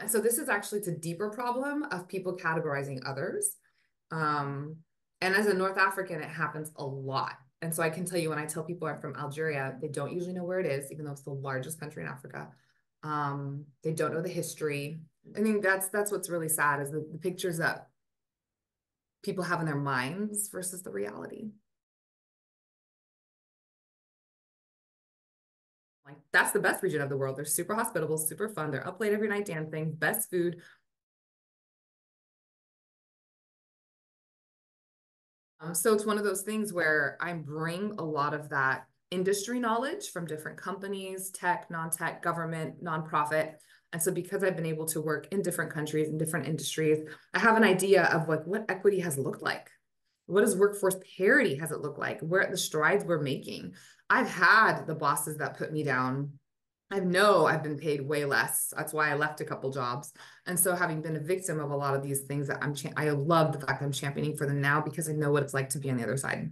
And so this is actually it's a deeper problem of people categorizing others. Um, and as a North African, it happens a lot. And so I can tell you when I tell people I'm from Algeria, they don't usually know where it is, even though it's the largest country in Africa. Um, they don't know the history. I think that's that's what's really sad is the, the pictures that people have in their minds versus the reality. Like that's the best region of the world. They're super hospitable, super fun. They're up late every night dancing, best food. Um, so it's one of those things where I bring a lot of that industry knowledge from different companies, tech, non-tech, government, nonprofit. And so because I've been able to work in different countries and different industries, I have an idea of like what equity has looked like. What does workforce parity has it look like? Where the strides we're making. I've had the bosses that put me down. I know I've been paid way less. That's why I left a couple jobs. And so having been a victim of a lot of these things that I'm, I love the fact that I'm championing for them now because I know what it's like to be on the other side.